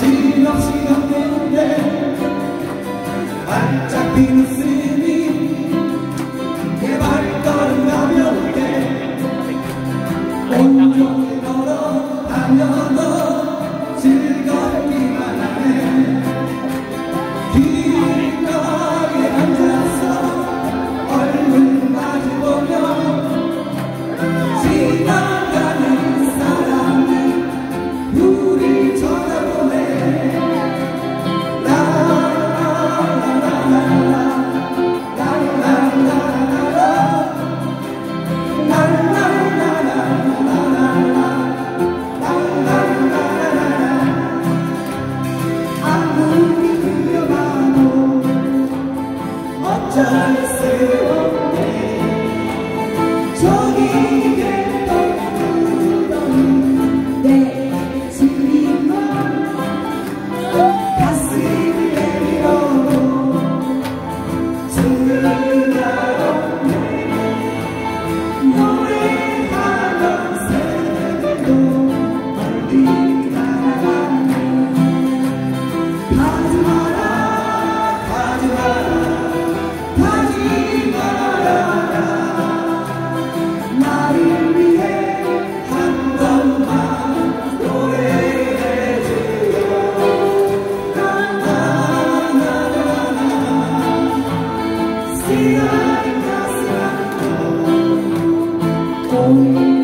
지나지나 되는데 반짝이는 终。